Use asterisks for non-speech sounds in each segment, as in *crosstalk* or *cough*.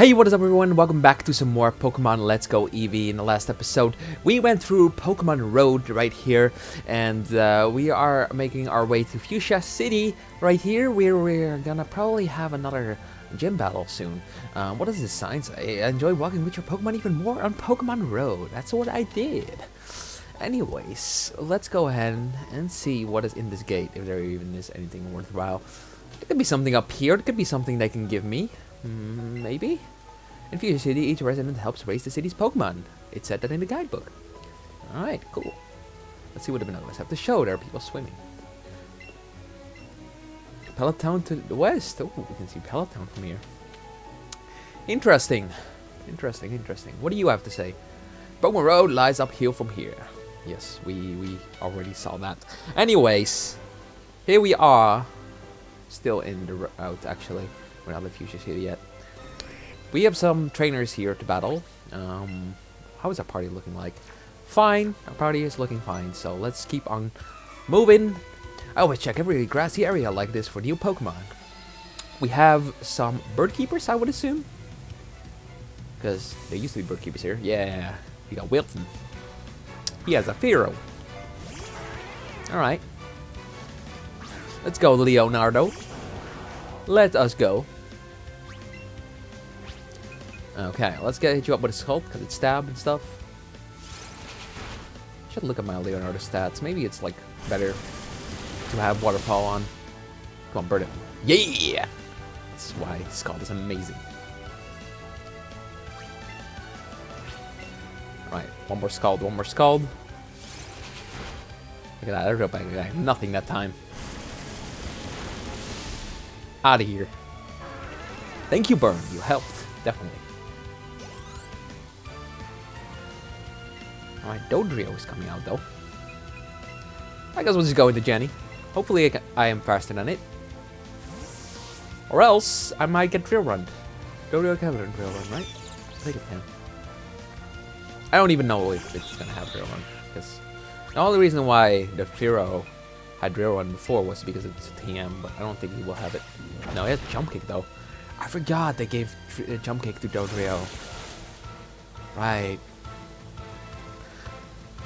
Hey, what is up everyone? Welcome back to some more Pokemon Let's Go Eevee. In the last episode, we went through Pokemon Road right here, and uh, we are making our way to Fuchsia City right here, where we're gonna probably have another gym battle soon. Um, this sign say? Enjoy walking with your Pokemon even more on Pokemon Road. That's what I did. Anyways, let's go ahead and see what is in this gate, if there even is anything worthwhile. There could be something up here, it could be something they can give me. Mm, maybe? In Fuchsia City, each resident helps raise the city's Pokemon. It said that in the guidebook. Alright, cool. Let's see what the binoculars have to show. There are people swimming. Pallet Town to the west. Oh, we can see Pallet Town from here. Interesting. Interesting, interesting. What do you have to say? Pokemon Road lies uphill from here. Yes, we, we already saw that. Anyways, here we are. Still in the route, actually. Not in Fuchsia City yet. We have some trainers here to battle. Um, how is our party looking like? Fine. Our party is looking fine. So let's keep on moving. I always check every grassy area like this for new Pokemon. We have some bird keepers, I would assume. Because there used to be bird keepers here. Yeah, we got Wilton. He has a Fearow. Alright. Let's go, Leonardo. Let us go. Okay, let's get hit you up with a Scald because it's stab and stuff. Should look at my Leonardo stats. Maybe it's like better to have Waterfall on. Come on, burn it. Yeah! That's why Scald is amazing. Alright, one more Scald, one more Scald. Look at that, there's no bad guy. Nothing that time. Out of here. Thank you, Burn. You helped. Definitely. Alright, Dodrio is coming out, though. I guess we'll just go into Jenny. Hopefully I, I am faster than it. Or else, I might get drill run. Dodrio can have drill run, right? I think it can. I don't even know if it's gonna have drill run. Because the only reason why the Fearow had drill run before was because it's a TM, but I don't think he will have it. No, he has jump kick though. I forgot they gave uh, jump kick to Dodrio. Right.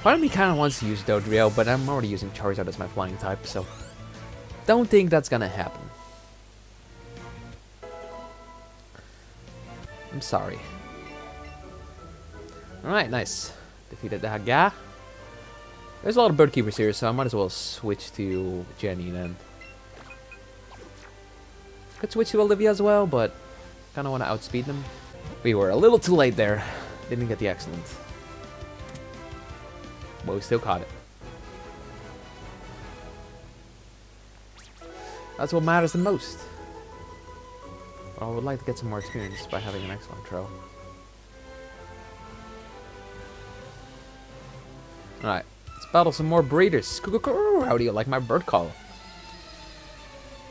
Part of me kind of wants to use Dodrio, but I'm already using Charizard as my flying type, so don't think that's gonna happen. I'm sorry. Alright, nice. Defeated that guy. There's a lot of bird keepers here, so I might as well switch to Jenny then. Could switch to Olivia as well, but kind of want to outspeed them. We were a little too late there. Didn't get the accident. But we still caught it. That's what matters the most. I would like to get some more experience by having an excellent throw. Alright, let's battle some more breeders. How do you like my bird call?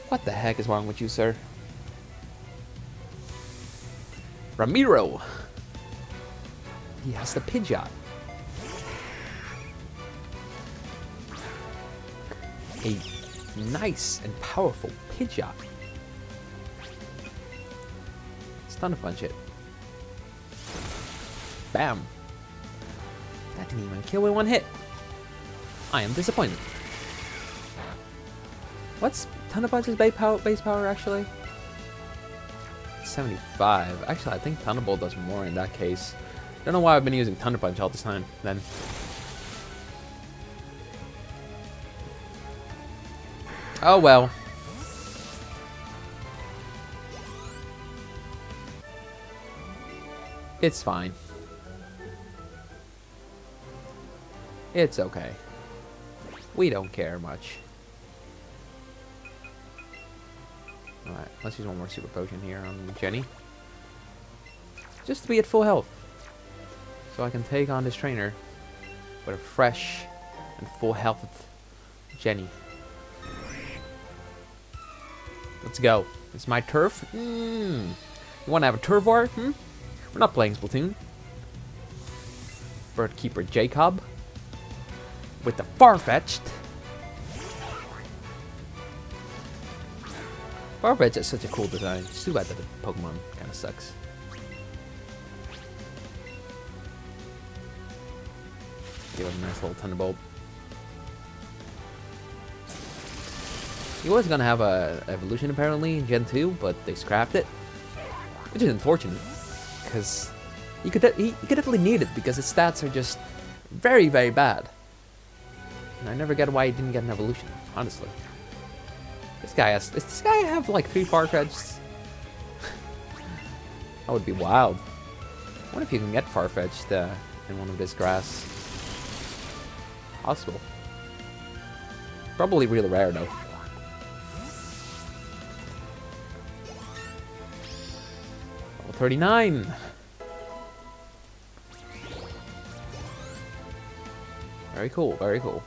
What the heck is wrong with you, sir? Ramiro! He has the Pidgeot. A nice and powerful Pidgeot. Stun punch it. Bam! That didn't even kill with one hit. I am disappointed. What's Thunder Punch's base power, base power actually? 75. Actually, I think Thunderbolt does more in that case. Don't know why I've been using Thunder Punch all this time then. Oh well. It's fine. It's okay. We don't care much. Alright, let's use one more super potion here on Jenny. Just to be at full health. So I can take on this trainer with a fresh and full health Jenny. Let's go. It's my turf. Mm. You want to have a turf war? Hmm? We're not playing Splatoon. Bird Keeper Jacob. With the Farfetch'd. Farfetch'd is such a cool design. It's too bad that the Pokemon kind of sucks. Give him a nice little Thunderbolt. He was gonna have a evolution apparently in Gen 2, but they scrapped it. Which is unfortunate, because he could he, he could definitely need it because his stats are just very very bad. And I never get why he didn't get an evolution, honestly. This guy has does this guy have like three Farfetch'd? *laughs* that would be wild. I wonder if you can get Farfetch'd uh, in one of this grass. Possible. Probably real rare though. 39! Very cool, very cool.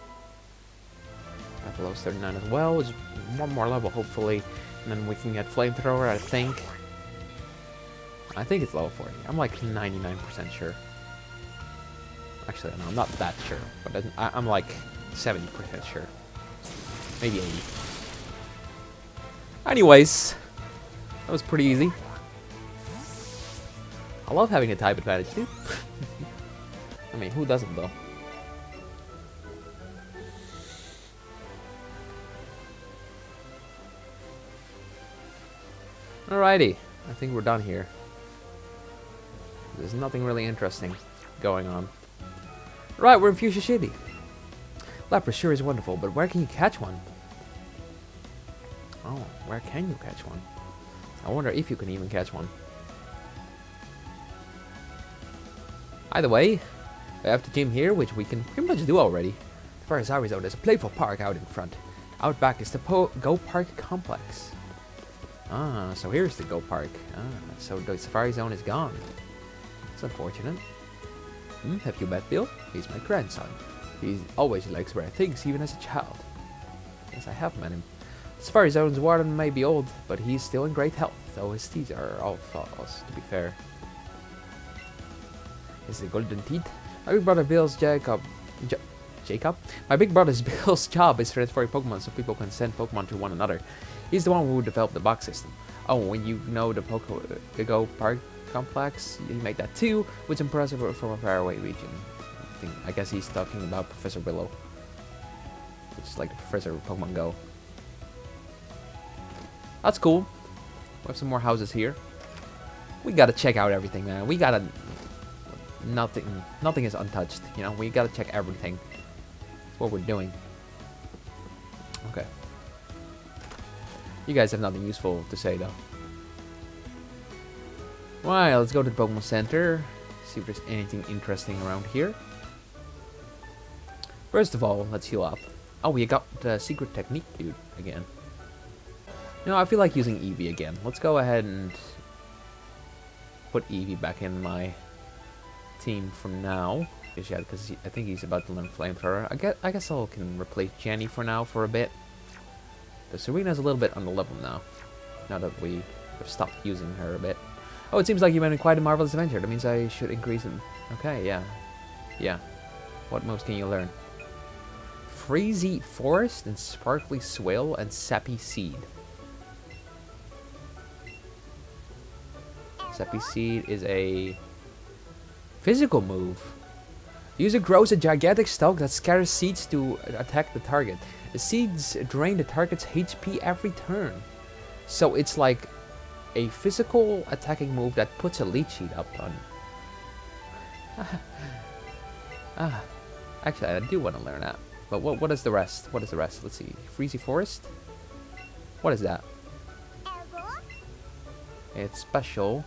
At level 39 as well, is one more level hopefully, and then we can get flamethrower, I think. I think it's level 40. I'm like 99% sure. Actually, no, I'm not that sure, but I'm like 70% sure. Maybe 80. Anyways, that was pretty easy. I love having a type advantage, too. *laughs* I mean, who doesn't, though? Alrighty, I think we're done here. There's nothing really interesting going on. Right, we're in Fuchsia City. Lapras sure is wonderful, but where can you catch one? Oh, where can you catch one? I wonder if you can even catch one. Either way, I have the gym here, which we can pretty much do already. As far as Arizona, there's a playful park out in front. Out back is the po Go Park Complex. Ah, so here's the Go Park. Ah, so the Safari Zone is gone. It's unfortunate. Hmm, have you met Bill? He's my grandson. He always likes rare things, even as a child. Yes, I have met him. Safari Zone's warden may be old, but he's still in great health, though his teeth are all false, to be fair. Is the golden teeth? My big brother Bill's Jacob... Jacob? My big brother's *laughs* Bill's job is transferring Pokemon so people can send Pokemon to one another. He's the one who developed the box system. Oh, when you know the Poke the Go Park complex, he made that too, which is impressive from a faraway region. I, think, I guess he's talking about Professor Willow. Which is like the Professor of Pokemon Go. That's cool. We have some more houses here. We gotta check out everything, man. We gotta... Nothing, nothing is untouched, you know? We gotta check everything. That's what we're doing. Okay. You guys have nothing useful to say, though. Right, let's go to the Pokemon Center. See if there's anything interesting around here. First of all, let's heal up. Oh, we got the secret technique, dude, again. Know, I feel like using Eevee again. Let's go ahead and put Eevee back in my team from now. Yeah, because I think he's about to learn Flamethrower. I guess, I guess I can replace Jenny for now for a bit. The Serena's a little bit on the level now. Now that we have stopped using her a bit. Oh, it seems like you've been in quite a marvelous adventure. That means I should increase it. Okay, yeah. Yeah. What moves can you learn? Freezy Frost and Sparkly Swirl and Sappy Seed. Sappy Seed is a physical move. User grows a gigantic stalk that scatters seeds to attack the target. The seeds drain the target's HP every turn. So it's like a physical attacking move that puts a Leech Seed up on. *laughs* ah, actually, I do want to learn that. But what what is the rest? What is the rest? Let's see. Freezy Frost. What is that? It's special.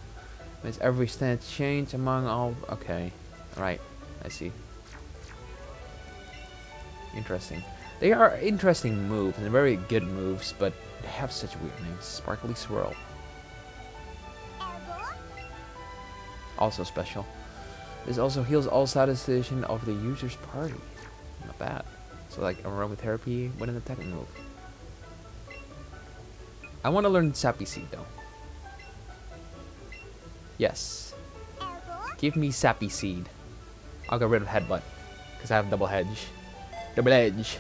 It's every stance change among all. Okay, right. I see. Interesting. They are interesting moves and very good moves, but they have such weird names. Sparkly Swirl. Also special. This also heals all satisfaction of the user's party. Not bad. So like aromatherapy when an attacking move. I want to learn Sappy Seed though. Yes. Give me Sappy Seed. I'll get rid of Headbutt. Because I have Double Hedge. Double Edge.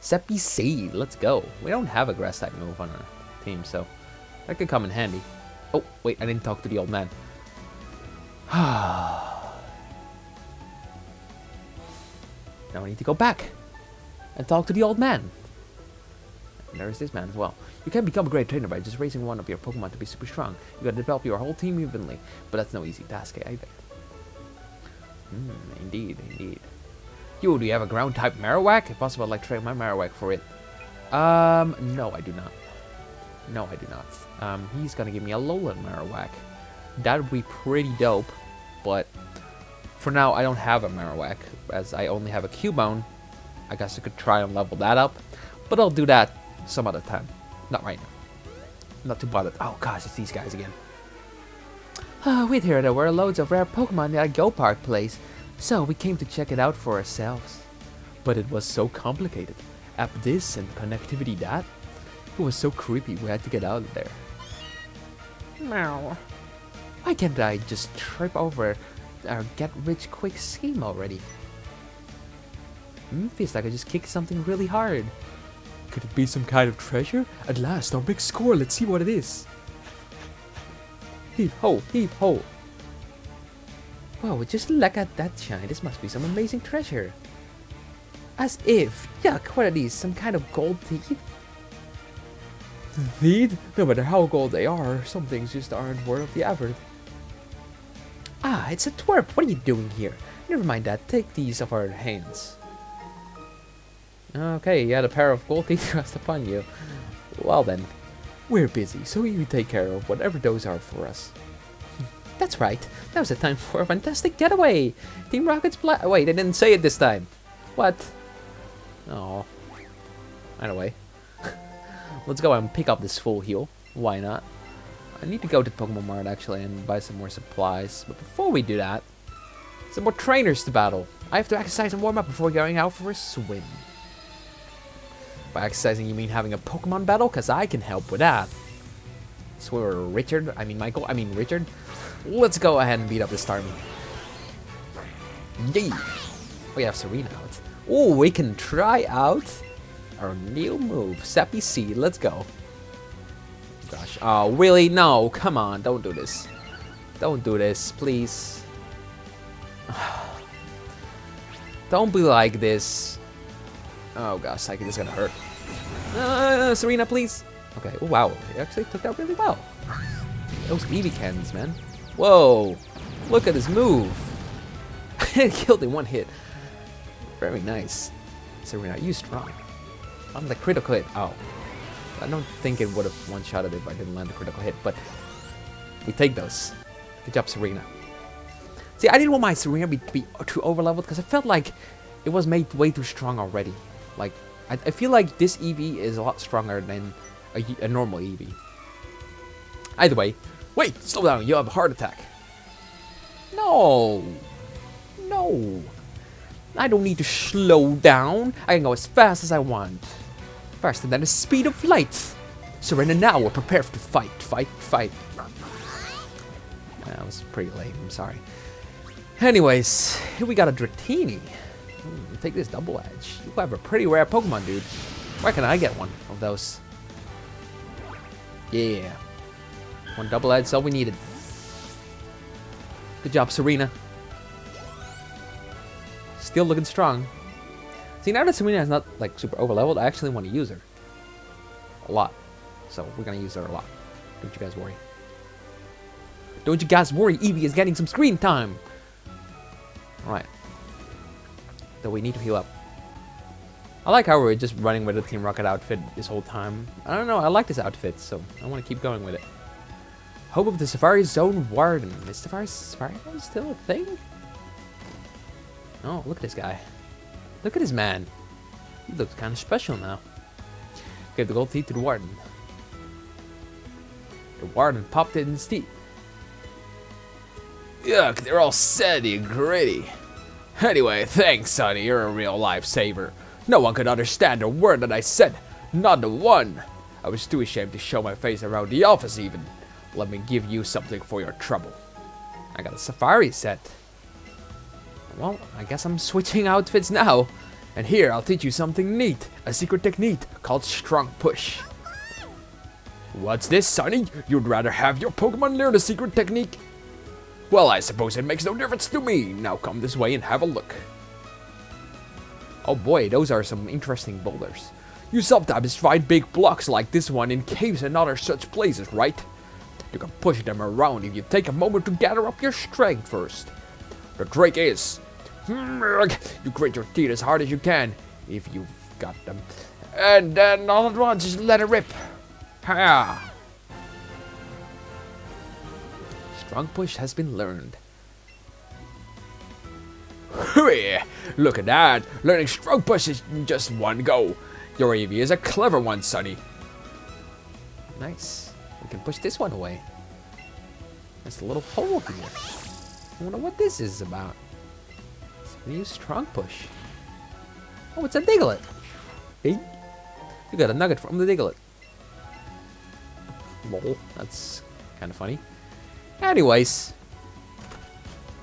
Sappy Seed. Let's go. We don't have a Grass type move on our team, so that could come in handy. Oh, wait, I didn't talk to the old man. *sighs* Now I need to go back and talk to the old man. And there's this man as well. You can become a great trainer by just raising one of your Pokemon to be super strong. You gotta develop your whole team evenly, but that's no easy task either. Hmm, indeed, indeed. You, do you have a ground type Marowak? If possible, I'd like to trade my Marowak for it. Um, no, I do not. No, I do not. Um, he's gonna give me a Alolan Marowak. That would be pretty dope, but for now, I don't have a Marowak, as I only have a Cubone. I guess I could try and level that up, but I'll do that some other time. Not right now. Not too bothered. Oh gosh, it's these guys again. *sighs* Uh, we'd heard there were loads of rare Pokemon at Go Park place, so we came to check it out for ourselves. But it was so complicated. App this and connectivity that. It was so creepy we had to get out of there. Meow. Why can't I just trip over our get-rich-quick scheme already? Hmm, feels like I just kicked something really hard. Could it be some kind of treasure? At last, our big score. Let's see what it is. Heave ho, heave ho. Wow, just look at that shine. This must be some amazing treasure. As if. Yuck, what are these? Some kind of gold teeth? Teeth? No matter how gold they are, some things just aren't worth the effort. Ah, it's a twerp. What are you doing here? Never mind that. Take these off our hands. Okay, you had a pair of gold teeth *laughs* thrust upon you. Well then. We're busy, so you take care of whatever those are for us. *laughs* That's right. Now's the time for a fantastic getaway. Team Rocket's black. Wait, they didn't say it this time. What? Oh. Anyway. *laughs* Let's go and pick up this full heal. Why not? I need to go to Pokemon Mart actually and buy some more supplies. But before we do that, some more trainers to battle. I have to exercise and warm up before going out for a swim. By exercising, you mean having a Pokemon battle? Because I can help with that. Swimmer Richard, I mean Michael, I mean Richard. Let's go ahead and beat up this Starmie. Yay! Oh, we have Serena out. Oh, we can try out our new move, Sappy Seed. Let's go. Gosh. Oh, really? No, come on. Don't do this. Don't do this, please. *sighs* Don't be like this. Oh gosh, Psychic is gonna hurt. Uh, Serena, please. Okay. Oh, wow. It actually took that really well. *laughs* Those Eevee cannons, man. Whoa. Look at his move. *laughs* Killed in one hit. Very nice. Serena, you strong. On the critical hit. Oh. I don't think it would have one-shotted it if I didn't land the critical hit, but we take those. Good job, Serena. See, I didn't want my Serena to be, be too overleveled because I felt like it was made way too strong already. Like, I, I feel like this Eevee is a lot stronger than a, a normal Eevee. Either way, wait, slow down, you'll have a heart attack. No, no, I don't need to slow down. I can go as fast as I want. Faster than the speed of light. Surrender now or prepare to fight, fight, fight. That was pretty lame, I'm sorry. Anyways, here we got a Dratini. Ooh, take this double edge. You have a pretty rare Pokemon, dude. Where can I get one of those? Yeah. One double edge, all we needed. Good job, Serena. Still looking strong. See, now that Serena is not like super over leveled, I actually want to use her. A lot. So we're to use her a lot. Don't you guys worry. Don't you guys worry, Eevee is getting some screen time. Alright. Though we need to heal up. I like how we're just running with the Team Rocket outfit this whole time. I don't know, I like this outfit, so I want to keep going with it. Hope of the Safari Zone Warden. Is Safari, Safari Zone still a thing? Oh, look at this guy. Look at this man. He looks kind of special now. Give the gold teeth to the Warden. The Warden popped it in his teeth. Yuck, they're all setty and gritty. Anyway, thanks, Sonny. You're a real lifesaver. No one could understand a word that I said. Not the one. I was too ashamed to show my face around the office even. Let me give you something for your trouble. I got a safari set. Well, I guess I'm switching outfits now. And here, I'll teach you something neat. A secret technique called Strong Push. What's this, Sonny? You'd rather have your Pokemon learn a secret technique? Well, I suppose it makes no difference to me. Now come this way and have a look. Oh boy, those are some interesting boulders. You sometimes find big blocks like this one in caves and other such places, right? You can push them around if you take a moment to gather up your strength first. The trick is, you grit your teeth as hard as you can, if you've got them. And then all at once, just let it rip. Ha! Strong push has been learned. Look at that! Learning strong push is just one go. Your Eevee is a clever one, Sonny. Nice. We can push this one away. There's a little hole here. I wonder what this is about. So use strong push. Oh, it's a Diglett. Hey, you got a nugget from the Diglett. Lol, that's kind of funny. Anyways,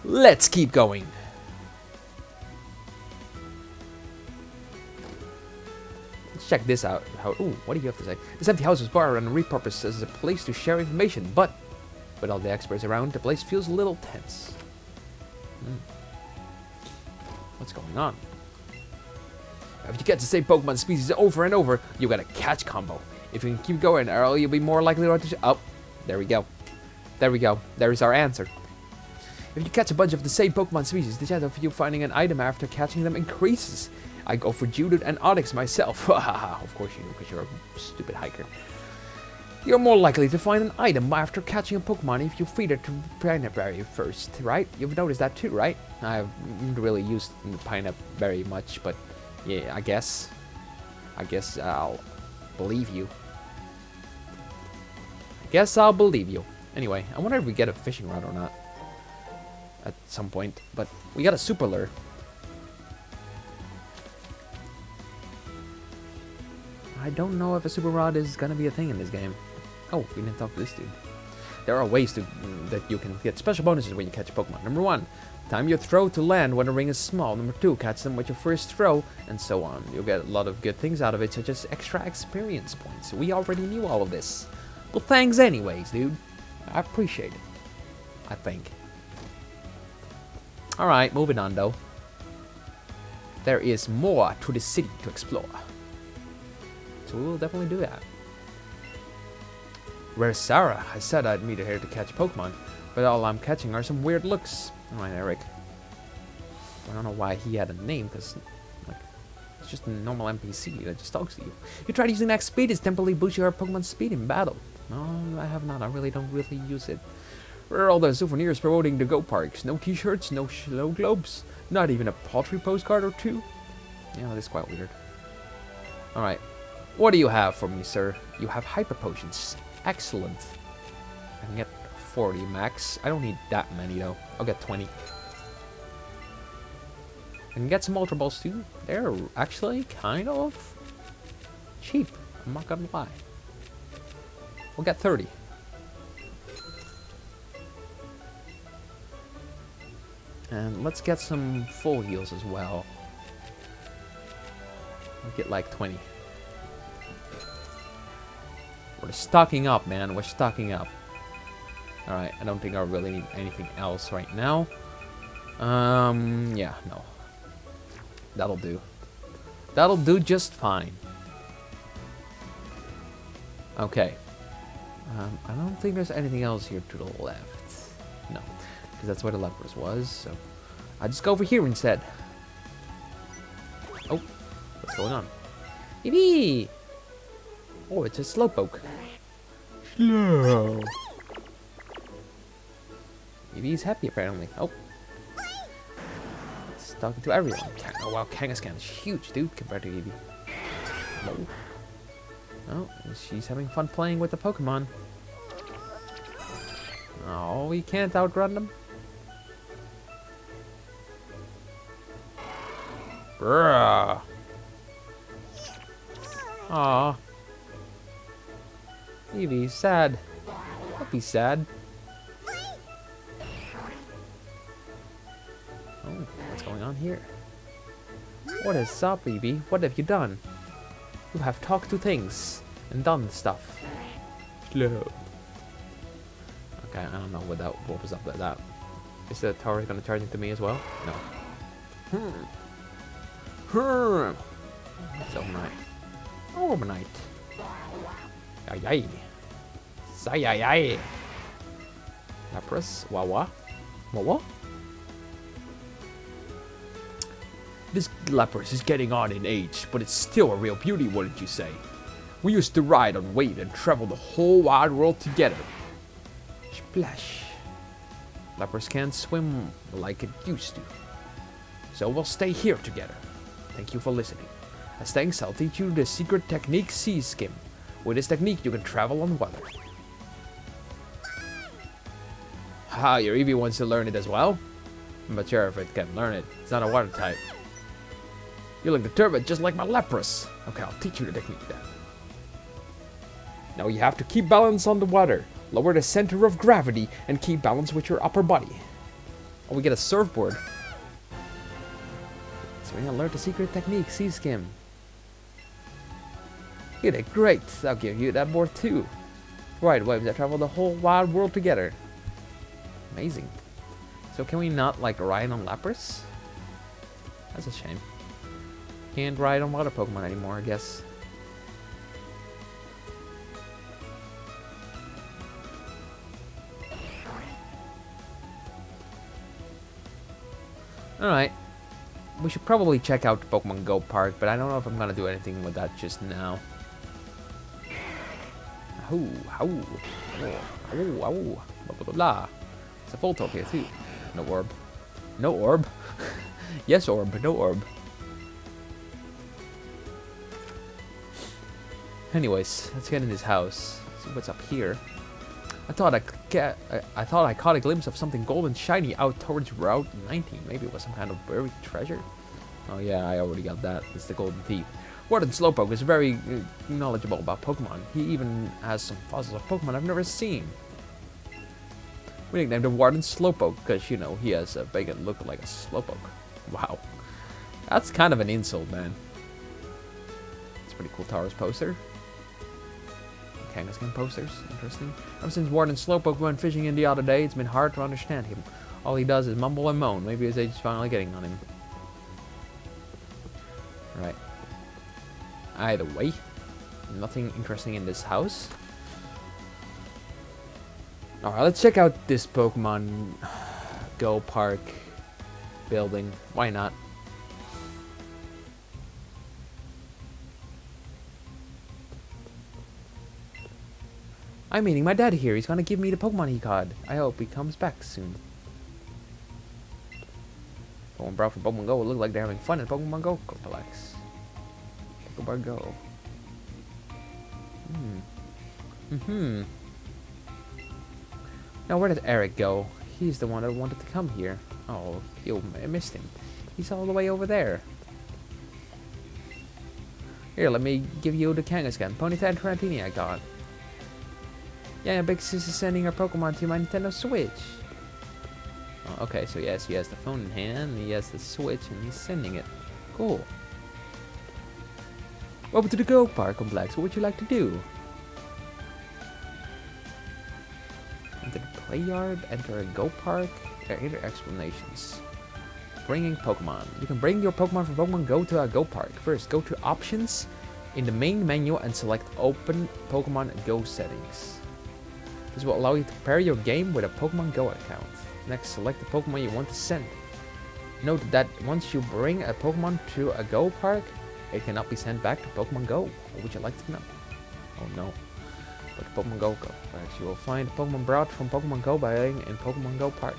let's keep going. Let's check this out. How? Ooh, what do you have to say? This empty house was borrowed and repurposed as a place to share information, but with all the experts around, the place feels a little tense. Hmm. What's going on? If you get the same Pokemon species over and over, you get a catch combo. If you can keep going, Earl, you'll be more likely to... Oh, there we go. There we go. There is our answer. If you catch a bunch of the same Pokemon species, the chance of you finding an item after catching them increases. I go for Geodude and Onix myself. *laughs* of course you do, because you're a stupid hiker. You're more likely to find an item after catching a Pokemon if you feed it to Pinap first, right? You've noticed that too, right? I haven't really used Pinap Berry much, but yeah, I guess. I guess I'll believe you. I guess I'll believe you. Anyway, I wonder if we get a fishing rod or not. At some point. But we got a super lure. I don't know if a super rod is gonna be a thing in this game. Oh, we didn't talk to this dude. There are ways to that you can get special bonuses when you catch a Pokemon. Number one, time your throw to land when the ring is small. Number two, catch them with your first throw, and so on. You'll get a lot of good things out of it, such as extra experience points. We already knew all of this. Well, thanks anyways, dude. I appreciate it. I think. Alright, moving on though. There is more to the city to explore. So we will definitely do that. Where's Sarah? I said I'd meet her here to catch Pokemon, but all I'm catching are some weird looks. Alright, Eric. I don't know why he had a name, because like, it's just a normal NPC that just talks to you. You tried using X speed, it's temporarily boost your Pokemon speed in battle. No, I have not. I really don't really use it. Where are all the souvenirs promoting the Go Parks? No t-shirts, no snow globes, not even a paltry postcard or two? Yeah, that's quite weird. Alright, what do you have for me, sir? You have hyper potions. Excellent. I can get 40 max. I don't need that many, though. I'll get 20. I can get some Ultra Balls, too. They're actually kind of cheap. I'm not gonna lie. We'll get 30. And let's get some full heals as well. We'll get like 20. We're stocking up, man. We're stocking up. Alright, I don't think I really need anything else right now. Um, yeah, no. That'll do. That'll do just fine. Okay. Um, I don't think there's anything else here to the left. No, because that's where the lepers was, so... I'll just go over here instead. Oh, what's going on? Eevee! Oh, it's a slowpoke. Slow. He's happy apparently. Oh. It's talking to everyone. Oh wow, Kangaskhan is huge, dude, compared to Eevee. Oh, she's having fun playing with the Pokemon. Oh, we can't outrun them. Bruh. Aw. Eevee, sad. Don't be sad. Oh, what's going on here? What is up, Eevee? What have you done? You have talked to things and done stuff. Slow. Okay, I don't know what that what was up with that. Is the tower gonna charge into me as well? No. Hmm. It's overnight. Overnight. Ay ay. Say ay ay. Lapras. Wawa. Wawa? This Lapras is getting on in age, but it's still a real beauty, wouldn't you say? We used to ride on Wade and travel the whole wide world together. Splash. Lapras can't swim like it used to. So we'll stay here together. Thank you for listening. As thanks, I'll teach you the secret technique Sea Skim. With this technique, you can travel on water. Ha, your Eevee wants to learn it as well? I'm not sure if it can learn it. It's not a water type. You look determined, just like my Lapras. Okay, I'll teach you the technique then. Now you have to keep balance on the water. Lower the center of gravity and keep balance with your upper body. Oh, we get a surfboard. So we're gonna learn the secret technique, Sea Skim. You did great. I'll give you that board too. Right, waves that travel the whole wide world together. Amazing. So can we not like ride on Lapras? That's a shame. Can't ride on water Pokemon anymore, I guess. Alright. We should probably check out Pokemon Go Park, but I don't know if I'm gonna do anything with that just now. Ooh, ooh, ooh, ooh, blah, blah, blah, blah. It's a full here too. No orb. No orb. *laughs* yes orb, no orb. Anyways, let's get in this house. See what's up here. I thought I get, I, I thought I caught a glimpse of something golden shiny out towards Route 19. Maybe it was some kind of buried treasure. Oh yeah, I already got that. It's the golden Thief. Warden Slowpoke is very uh, knowledgeable about Pokemon. He even has some fossils of Pokemon I've never seen. We nicknamed him Warden Slowpoke because, you know, he has a bacon look like a Slowpoke. Wow. That's kind of an insult, man. It's pretty cool Tauros poster. Kangaskhan posters. Interesting. Ever since Warden Slowpoke went fishing in the other day, it's been hard to understand him. All he does is mumble and moan. Maybe his age is finally getting on him. Right. Either way, nothing interesting in this house. Alright, let's check out this Pokemon *sighs* Go Park building. Why not? I'm meeting my dad here. He's gonna give me the Pokemon he caught. I hope he comes back soon. Pokemon Bro from Pokemon Go look like they're having fun at Pokemon Go complex. Pokemon Go. Hmm. Mm-hmm. Now where did Eric go? He's the one that wanted to come here. Oh, you missed him. He's all the way over there. Here, let me give you the Kangaskhan. Ponyta and Tarantini I got. Yeah, Big Sis is sending her Pokemon to my Nintendo Switch. Oh, okay, so yes, he has the phone in hand, he has the Switch, and he's sending it. Cool. Welcome to the Go Park Complex. What would you like to do? Enter the play yard, enter a Go Park. There are explanations. Bringing Pokemon. You can bring your Pokemon from Pokemon Go to a Go Park. First, go to Options in the main menu and select Open Pokemon Go Settings. This will allow you to pair your game with a Pokemon Go account. Next, select the Pokemon you want to send. Note that once you bring a Pokemon to a Go Park, it cannot be sent back to Pokemon Go. Would you like to know? Oh no. But Pokemon Go Go. You will find a Pokemon brought from Pokemon Go by in Pokemon Go Park.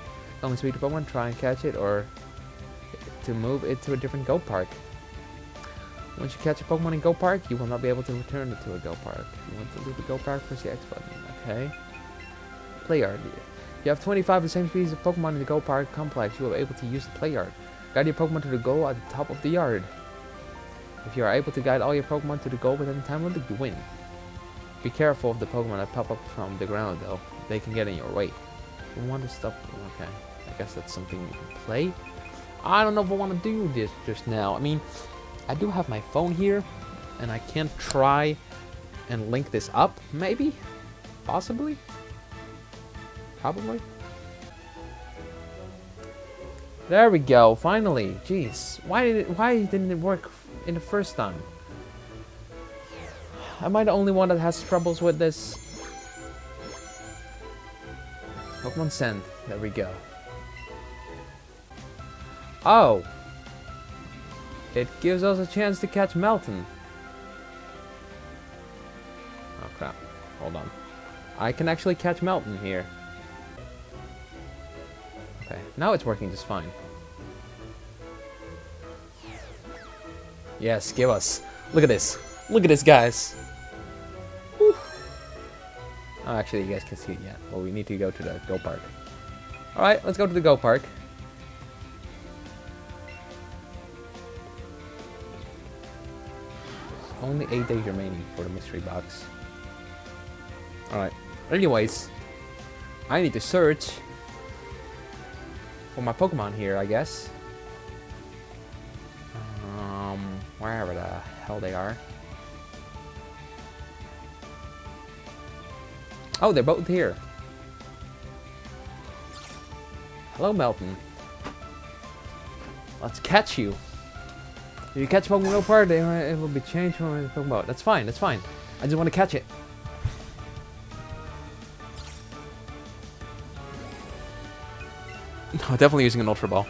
Speak to Pokemon, try and catch it, or to move it to a different Go Park. Once you catch a Pokemon in Go Park, you will not be able to return it to a Go Park. You want to leave the Go Park, press the X button. Okay. Play yard. If you have 25 of the same species of Pokemon in the Go Park complex, you will be able to use the play yard. Guide your Pokemon to the goal at the top of the yard. If you are able to guide all your Pokemon to the goal within the time limit, you win. Be careful of the Pokemon that pop up from the ground though. They can get in your way. You want to stop okay. I guess that's something you can play. I don't know if I want to do this just now. I mean, I do have my phone here, and I can try and link this up, maybe? Possibly? Probably? There we go, finally. Jeez, why did it, why didn't it work in the first time? Am I the only one that has troubles with this? Pokemon Send. There we go. Oh. It gives us a chance to catch Meltan. Oh crap. Hold on. I can actually catch Meltan here. Okay, now it's working just fine. Yes, give us. Look at this. Look at this, guys. Oh, actually, you guys can see it yet. Well, we need to go to the Go Park. Alright, let's go to the Go Park. Only 8 days remaining for the mystery box. Alright. Anyways, I need to search for my Pokemon here, I guess. Um, wherever the hell they are. Oh, they're both here. Hello, Meltan. Let's catch you. If you catch Pokemon Go Park, it will be changed from Pokemon. That's fine, that's fine. I just want to catch it. *laughs* No, definitely using an Ultra Ball.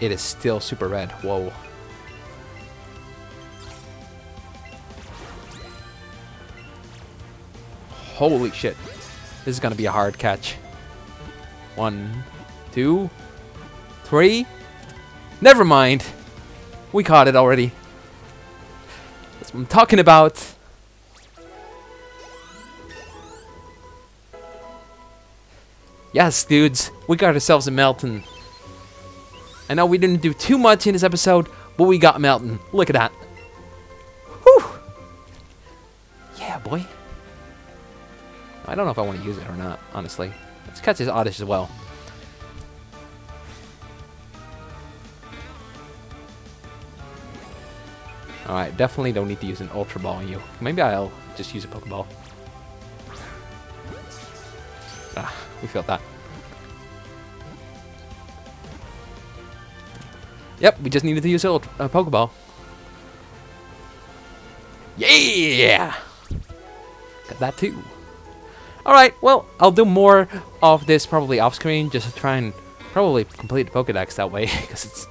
It is still super red. Whoa. Holy shit. This is gonna be a hard catch. One, two, three. Never mind. We caught it already. That's what I'm talking about. Yes, dudes, we got ourselves a Meltan. I know we didn't do too much in this episode, but we got Meltan. Look at that. Whew. Yeah, boy. I don't know if I want to use it or not, honestly. Let's catch his Oddish as well. Alright, definitely don't need to use an Ultra Ball on you. Maybe I'll just use a Pokeball. Ah, we felt that. Yep, we just needed to use a, a uh, Pokeball. Yeah! Got that too. Alright, well, I'll do more of this probably off screen just to try and probably complete the Pokedex that way *laughs* because it's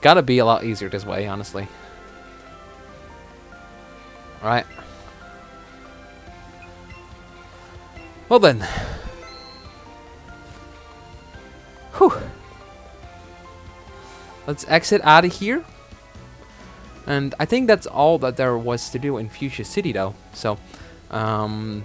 gotta be a lot easier this way, honestly. Alright. Well then, Let's exit out of here. And I think that's all that there was to do in Fuchsia City, though. So, um,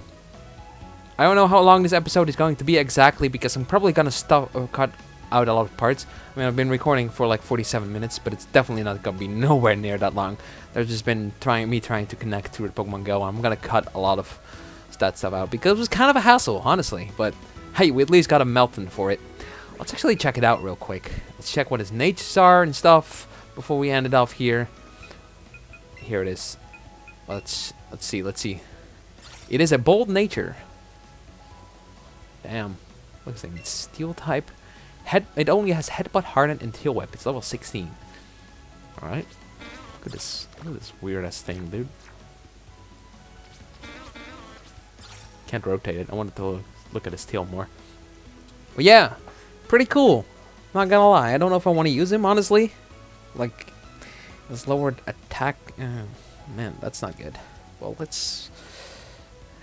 I don't know how long this episode is going to be exactly because I'm probably gonna stop uh, cut out a lot of parts. I mean, I've been recording for like 47 minutes, but it's definitely not gonna be *laughs* nowhere near that long. There's just been trying me trying to connect to the Pokemon Go. I'm gonna cut a lot of that stuff out because it was kind of a hassle, honestly. But hey, we at least got a Meltan for it. Let's actually check it out real quick. Let's check what his natures are and stuff before we end it off here. Here it is. Let's let's see, let's see. It is a bold nature. Damn. Looks like it's steel type. Head it only has headbutt, harden, and tail whip. It's level 16. Alright. Look at this look at this weird ass thing, dude. Can't rotate it. I wanted to look at his tail more. But yeah, pretty cool. Not gonna lie, I don't know if I want to use him, honestly. Like, his lowered attack... Uh, man, that's not good. Well, let's...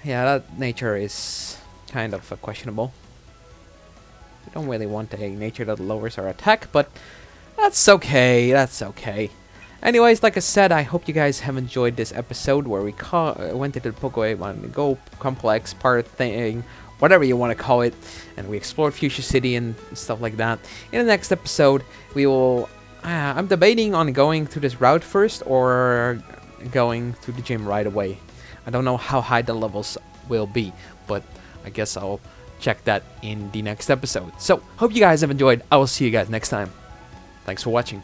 Yeah, that nature is kind of uh, questionable. We don't really want a nature that lowers our attack, but that's okay, that's okay. Anyways, like I said, I hope you guys have enjoyed this episode where we went into the Pokemon Go complex part thing whatever you want to call it, and we explored Fuchsia City and stuff like that. In the next episode, we will. Uh, I'm debating on going to this route first or going to the gym right away. I don't know how high the levels will be, but I guess I'll check that in the next episode. So, hope you guys have enjoyed. I will see you guys next time. Thanks for watching.